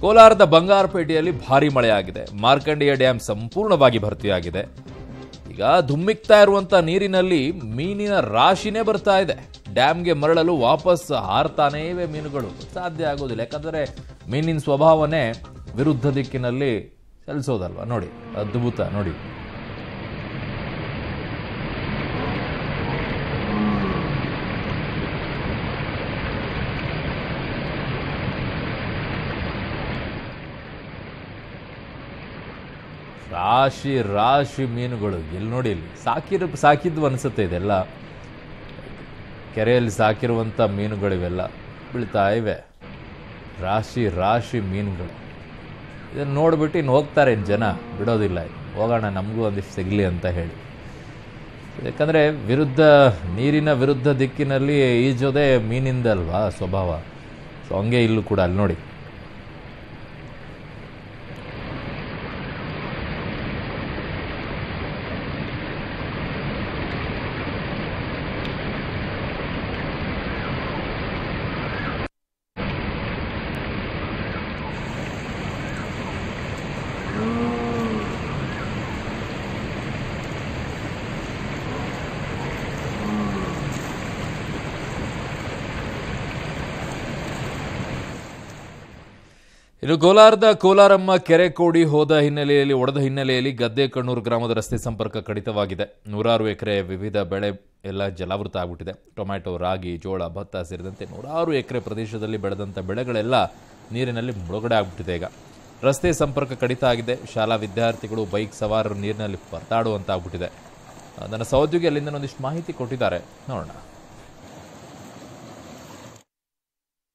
ಕೋಲಾರದ ಬಂಗಾರಪೇಟೆಯಲ್ಲಿ ಭಾರಿ ಮಳೆಯಾಗಿದೆ. ಮಾರ್ಕಂಡೇಯ ಡ್ಯಾಮ್ ಸಂಪೂರ್ಣವಾಗಿ ಭರ್ತಿಯಾಗಿದೆ. ಈಗ ಧುಮ್ಮಿಕ್ತಾ ಇರುವಂತ ನೀರಿನಲ್ಲಿ ಮೀನಿನ ರಾಶಿನೇ ಬರ್ತಾ ಇದೆ. ಡ್ಯಾಮ್ಗೆ ಮರಳಲು ವಾಪಸ್ ಹಾರ್ತಾನೇ ಇವೆ ಮೀನುಗಳು. ಸಾಧ್ಯ ಆಗೋದಿಲ್ಲ. ಯಾಕಂದ್ರೆ ಮೀನಿನ ಸ್ವಭಾವನೇ ವಿರುದ್ಧ ದಿಕ್ಕಿನಲ್ಲಿ ಚಲಿಸೋದಲ್ವ ನೋಡಿ, ಅದ್ಭುತ. ನೋಡಿ. ರಾಶಿ ರಾಶಿ ಮೀನುಗಳು. ಎಲ್ಲಿ ನೋಡಿ, ಇಲ್ಲಿ ಸಾಕಿರ ಸಾಕಿದ್ವು ಅನಿಸುತ್ತೆ ಇದೆಲ್ಲ. ಕೆರೆಯಲ್ಲಿ ಸಾಕಿರುವಂಥ ಮೀನುಗಳಿವೆಲ್ಲ ಬೀಳ್ತಾ ಇವೆ. ರಾಶಿ ರಾಶಿ ಮೀನುಗಳು. ಇದನ್ನು ನೋಡಿಬಿಟ್ಟು ಇನ್ನು ಹೋಗ್ತಾರೆ ಜನ. ಬಿಡೋದಿಲ್ಲ. ಹೋಗೋಣ, ನಮಗೂ ಒಂದಿಷ್ಟು ಸಿಗಲಿ ಅಂತ ಹೇಳಿ. ಯಾಕಂದರೆ ವಿರುದ್ಧ, ನೀರಿನ ವಿರುದ್ಧ ದಿಕ್ಕಿನಲ್ಲಿ ಈಜೋದೇ ಮೀನಿಂದಲ್ವಾ ಸ್ವಭಾವ. ಸೊ ಹಂಗೆ ಇಲ್ಲೂ ಕೂಡ ಅಲ್ಲಿ ನೋಡಿ. ಇನ್ನು ಕೋಲಾರದ ಕೋಲಾರಮ್ಮ ಕೆರೆ ಕೋಡಿ ಹೋದ ಹಿನ್ನೆಲೆಯಲ್ಲಿ, ಒಡೆದ ಹಿನ್ನೆಲೆಯಲ್ಲಿ ಗದ್ದೆ ಕಣ್ಣೂರು ಗ್ರಾಮದ ರಸ್ತೆ ಸಂಪರ್ಕ ಕಡಿತವಾಗಿದೆ. ನೂರಾರು ಎಕರೆ ವಿವಿಧ ಬೆಳೆ ಎಲ್ಲ ಜಲಾವೃತ ಆಗ್ಬಿಟ್ಟಿದೆ. ಟೊಮ್ಯಾಟೊ, ರಾಗಿ, ಜೋಳ, ಭತ್ತ ಸೇರಿದಂತೆ ನೂರಾರು ಎಕರೆ ಪ್ರದೇಶದಲ್ಲಿ ಬೆಳೆದಂಥ ಬೆಳೆಗಳೆಲ್ಲ ನೀರಿನಲ್ಲಿ ಮುಳುಗಡೆ ಆಗ್ಬಿಟ್ಟಿದೆ ಈಗ. ರಸ್ತೆ ಸಂಪರ್ಕ ಕಡಿತ ಆಗಿದೆ. ಶಾಲಾ ವಿದ್ಯಾರ್ಥಿಗಳು ಬೈಕ್ ಸವಾರರು ನೀರಿನಲ್ಲಿ ಪರದಾಡುವಂತಾಗ್ಬಿಟ್ಟಿದೆ. ಆ, ನನ್ನ ಸಹೋದ್ಯೋಗಿ ಅಲ್ಲಿಂದ ಒಂದಿಷ್ಟು ಮಾಹಿತಿ ಕೊಟ್ಟಿದ್ದಾರೆ. ನೋಡೋಣ.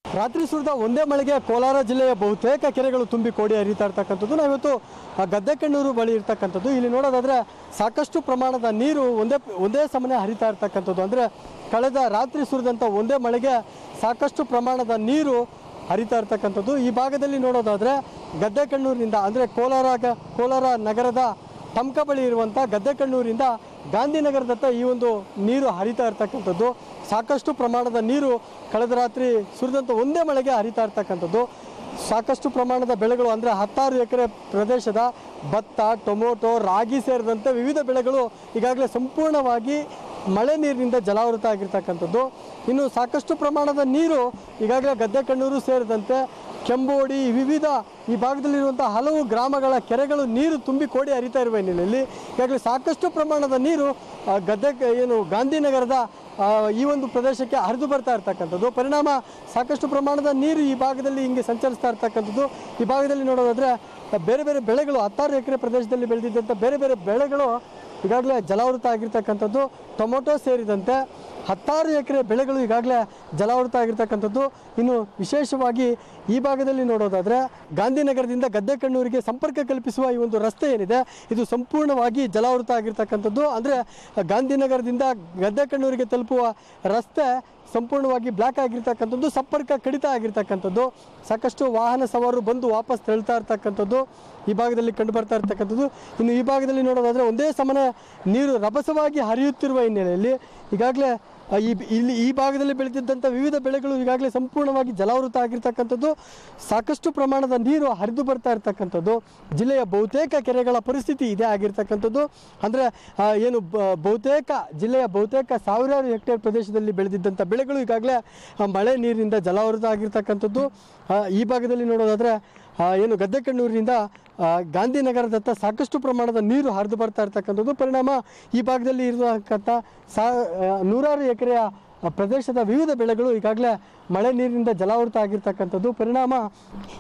ರಾತ್ರಿ ಸುರಿದ ಒಂದೇ ಮಳೆಗೆ ಕೋಲಾರ ಜಿಲ್ಲೆಯ ಬಹುತೇಕ ಕೆರೆಗಳು ತುಂಬಿ ಕೋಡಿ ಹರಿತಾ ಇರ್ತಕ್ಕಂಥದ್ದು. ನಾವಿವತ್ತು ಗದ್ದೆಕಣ್ಣೂರು ಬಳಿ ಇರ್ತಕ್ಕಂಥದ್ದು. ಇಲ್ಲಿ ನೋಡೋದಾದ್ರೆ ಸಾಕಷ್ಟು ಪ್ರಮಾಣದ ನೀರು ಒಂದೇ ಒಂದೇ ಸಮನೆ ಹರಿತಾ ಇರ್ತಕ್ಕಂಥದ್ದು. ಅಂದರೆ ಕಳೆದ ರಾತ್ರಿ ಸುರಿದಂಥ ಒಂದೇ ಮಳೆಗೆ ಸಾಕಷ್ಟು ಪ್ರಮಾಣದ ನೀರು ಹರಿತಾ ಇರ್ತಕ್ಕಂಥದ್ದು. ಈ ಭಾಗದಲ್ಲಿ ನೋಡೋದಾದ್ರೆ ಗದ್ದೆಕಣ್ಣೂರಿನಿಂದ, ಅಂದರೆ ಕೋಲಾರ ಕೋಲಾರ ನಗರದ ಟಮ್ಕ ಬಳಿ ಇರುವಂಥ ಗದ್ದೆಕಣ್ಣೂರಿಂದ ಗಾಂಧಿನಗರದತ್ತ ಈ ಒಂದು ನೀರು ಹರಿತಾ ಇರ್ತಕ್ಕಂಥದ್ದು. ಸಾಕಷ್ಟು ಪ್ರಮಾಣದ ನೀರು ಕಳೆದ ರಾತ್ರಿ ಸುರಿದಂಥ ಒಂದೇ ಮಳೆಗೆ ಹರಿತಾ ಇರ್ತಕ್ಕಂಥದ್ದು. ಸಾಕಷ್ಟು ಪ್ರಮಾಣದ ಬೆಳೆಗಳು, ಅಂದರೆ ಹತ್ತಾರು ಎಕರೆ ಪ್ರದೇಶದ ಭತ್ತ, ಟೊಮೊಟೊ, ರಾಗಿ ಸೇರಿದಂತೆ ವಿವಿಧ ಬೆಳೆಗಳು ಈಗಾಗಲೇ ಸಂಪೂರ್ಣವಾಗಿ ಮಳೆ ನೀರಿನಿಂದ ಜಲಾವೃತ ಆಗಿರ್ತಕ್ಕಂಥದ್ದು. ಇನ್ನು ಸಾಕಷ್ಟು ಪ್ರಮಾಣದ ನೀರು ಈಗಾಗಲೇ ಗದ್ದೆ ಕಣ್ಣೂರು ಸೇರಿದಂತೆ ಕೆಂಬೋಡಿ, ವಿವಿಧ ಈ ಭಾಗದಲ್ಲಿರುವಂಥ ಹಲವು ಗ್ರಾಮಗಳ ಕೆರೆಗಳು ನೀರು ತುಂಬಿ ಕೋಡಿ ಹರಿತಾ ಇರುವ ಹಿನ್ನೆಲೆಯಲ್ಲಿ ಈಗಾಗಲೇ ಸಾಕಷ್ಟು ಪ್ರಮಾಣದ ನೀರು ಗದ್ದೆ, ಏನು, ಗಾಂಧಿನಗರದ ಈ ಒಂದು ಪ್ರದೇಶಕ್ಕೆ ಹರಿದು ಬರ್ತಾ ಇರ್ತಕ್ಕಂಥದ್ದು. ಪರಿಣಾಮ ಸಾಕಷ್ಟು ಪ್ರಮಾಣದ ನೀರು ಈ ಭಾಗದಲ್ಲಿ ಹಿಂಗೆ ಸಂಚರಿಸ್ತಾ ಇರ್ತಕ್ಕಂಥದ್ದು. ಈ ಭಾಗದಲ್ಲಿ ನೋಡೋದಾದರೆ, ಬೇರೆ ಬೇರೆ ಬೆಳೆಗಳು ಹತ್ತಾರು ಎಕರೆ ಪ್ರದೇಶದಲ್ಲಿ ಬೆಳೆದಿದ್ದಂಥ ಬೇರೆ ಬೇರೆ ಬೆಳೆಗಳು ಈಗಾಗಲೇ ಜಲಾವೃತ ಆಗಿರ್ತಕ್ಕಂಥದ್ದು ಟೊಮೊಟೊ ಸೇರಿದಂತೆ ಹತ್ತಾರು ಎಕರೆ ಬೆಳೆಗಳು ಈಗಾಗಲೇ ಜಲಾವೃತ ಆಗಿರ್ತಕ್ಕಂಥದ್ದು. ಇನ್ನು ವಿಶೇಷವಾಗಿ ಈ ಭಾಗದಲ್ಲಿ ನೋಡೋದಾದರೆ ಗಾಂಧಿನಗರದಿಂದ ಗದ್ದೆಕಣ್ಣೂರಿಗೆ ಸಂಪರ್ಕ ಕಲ್ಪಿಸುವ ಈ ಒಂದು ರಸ್ತೆ ಏನಿದೆ, ಇದು ಸಂಪೂರ್ಣವಾಗಿ ಜಲಾವೃತ ಆಗಿರ್ತಕ್ಕಂಥದ್ದು. ಅಂದರೆ ಗಾಂಧಿನಗರದಿಂದ ಗದ್ದೆಕಣ್ಣೂರಿಗೆ ತಲುಪುವ ರಸ್ತೆ ಸಂಪೂರ್ಣವಾಗಿ ಬ್ಲ್ಯಾಕ್ ಆಗಿರ್ತಕ್ಕಂಥದ್ದು, ಸಂಪರ್ಕ ಕಡಿತ ಆಗಿರ್ತಕ್ಕಂಥದ್ದು. ಸಾಕಷ್ಟು ವಾಹನ ಸವಾರರು ಬಂದು ವಾಪಸ್ ತೆರಳ್ತಾ ಇರ್ತಕ್ಕಂಥದ್ದು. ಈ ಭಾಗದಲ್ಲಿ ಕಂಡು ಬರ್ತಾ ಇರ್ತಕ್ಕಂಥದ್ದು. ಇನ್ನು ಈ ಭಾಗದಲ್ಲಿ ನೋಡೋದಾದರೆ ಒಂದೇ ಸಮನ ನೀರು ರಭಸವಾಗಿ ಹರಿಯುತ್ತಿರುವ ಹಿನ್ನೆಲೆಯಲ್ಲಿ ಈಗಾಗಲೇ ಈ, ಇಲ್ಲಿ ಈ ಭಾಗದಲ್ಲಿ ಬೆಳೆದಿದ್ದಂಥ ವಿವಿಧ ಬೆಳೆಗಳು ಈಗಾಗಲೇ ಸಂಪೂರ್ಣವಾಗಿ ಜಲಾವೃತ ಆಗಿರ್ತಕ್ಕಂಥದ್ದು, ಸಾಕಷ್ಟು ಪ್ರಮಾಣದ ನೀರು ಹರಿದು ಬರ್ತಾ ಇರ್ತಕ್ಕಂಥದ್ದು, ಜಿಲ್ಲೆಯ ಬಹುತೇಕ ಕೆರೆಗಳ ಪರಿಸ್ಥಿತಿ ಇದೇ ಆಗಿರ್ತಕ್ಕಂಥದ್ದು. ಅಂದರೆ ಏನು ಬಹುತೇಕ, ಜಿಲ್ಲೆಯ ಬಹುತೇಕ ಸಾವಿರಾರು ಹೆಕ್ಟೇರ್ ಪ್ರದೇಶದಲ್ಲಿ ಬೆಳೆದಿದ್ದಂಥ ಬೆಳೆಗಳು ಈಗಾಗಲೇ ಮಳೆ ನೀರಿನಿಂದ ಜಲಾವೃತ ಆಗಿರ್ತಕ್ಕಂಥದ್ದು. ಈ ಭಾಗದಲ್ಲಿ ನೋಡೋದಾದರೆ ಏನು ಗದ್ದೆಕಣ್ಣೂರಿನಿಂದ ಗಾಂಧಿನಗರದತ್ತ ಸಾಕಷ್ಟು ಪ್ರಮಾಣದ ನೀರು ಹರಿದು ಬರ್ತಾ ಇರ್ತಕ್ಕಂಥದ್ದು. ಪರಿಣಾಮ ಈ ಭಾಗದಲ್ಲಿ ಇರತಕ್ಕಂಥ ಸಾ ನೂರಾರು ಎಕರೆಯ ಪ್ರದೇಶದ ವಿವಿಧ ಬೆಳೆಗಳು ಈಗಾಗಲೇ ಮಳೆ ನೀರಿನಿಂದ ಜಲಾವೃತ ಆಗಿರ್ತಕ್ಕಂಥದ್ದು. ಪರಿಣಾಮ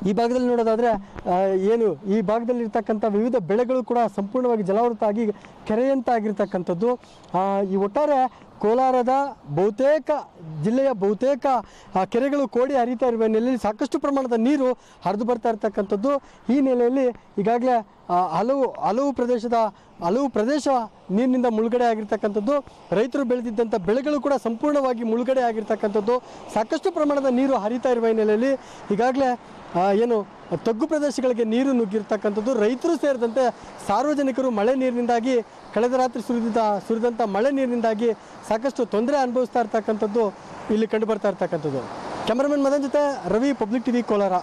ಈ ಭಾಗದಲ್ಲಿ ನೋಡೋದಾದರೆ ಏನು, ಈ ಭಾಗದಲ್ಲಿ ಇರ್ತಕ್ಕಂಥ ವಿವಿಧ ಬೆಳೆಗಳು ಕೂಡ ಸಂಪೂರ್ಣವಾಗಿ ಜಲಾವೃತ ಆಗಿ ಕೆರೆಯಂತಾಗಿರ್ತಕ್ಕಂಥದ್ದು. ಈ ಒಟ್ಟಾರೆ ಕೋಲಾರದ ಬಹುತೇಕ, ಜಿಲ್ಲೆಯ ಬಹುತೇಕ ಕೆರೆಗಳು ಕೋಡಿ ಹರಿತಾ ಇರುವ ನೆಲೆಯಲ್ಲಿ ಸಾಕಷ್ಟು ಪ್ರಮಾಣದ ನೀರು ಹರಿದು ಬರ್ತಾ ಇರ್ತಕ್ಕಂಥದ್ದು. ಈ ನೆಲೆಯಲ್ಲಿ ಈಗಾಗಲೇ ಹಲವು ಹಲವು ಪ್ರದೇಶದ, ಹಲವು ಪ್ರದೇಶ ನೀರಿನಿಂದ ಮುಳುಗಡೆ ಆಗಿರ್ತಕ್ಕಂಥದ್ದು. ರೈತರು ಬೆಳೆದಿದ್ದಂಥ ಬೆಳೆಗಳು ಕೂಡ ಸಂಪೂರ್ಣವಾಗಿ ಮುಳುಗಡೆ ಆಗಿರ್ತಕ್ಕಂಥದ್ದು. ಸಾಕಷ್ಟು ಪ್ರಮಾಣದ ನೀರು ಹರಿತಾ ಇರುವ ಹಿನ್ನೆಲೆಯಲ್ಲಿ ಈಗಾಗಲೇ ಏನು ತಗ್ಗು ಪ್ರದೇಶಗಳಿಗೆ ನೀರು ನುಗ್ಗಿರ್ತಕ್ಕಂಥದ್ದು. ರೈತರು ಸೇರಿದಂತೆ ಸಾರ್ವಜನಿಕರು ಮಳೆ ನೀರಿನಿಂದಾಗಿ, ಕಳೆದ ರಾತ್ರಿ ಸುರಿದ ಸುರಿದಂಥ ಮಳೆ ನೀರಿನಿಂದಾಗಿ ಸಾಕಷ್ಟು ತೊಂದರೆ ಅನುಭವಿಸ್ತಾ ಇರ್ತಕ್ಕಂಥದ್ದು ಇಲ್ಲಿ ಕಂಡು ಬರ್ತಾ ಇರ್ತಕ್ಕಂಥದ್ದು. ಕ್ಯಾಮರಾಮನ್ ಮದನ್ ಜೊತೆ ರವಿ, ಪಬ್ಲಿಕ್ ಟಿವಿ, ಕೋಲಾರ.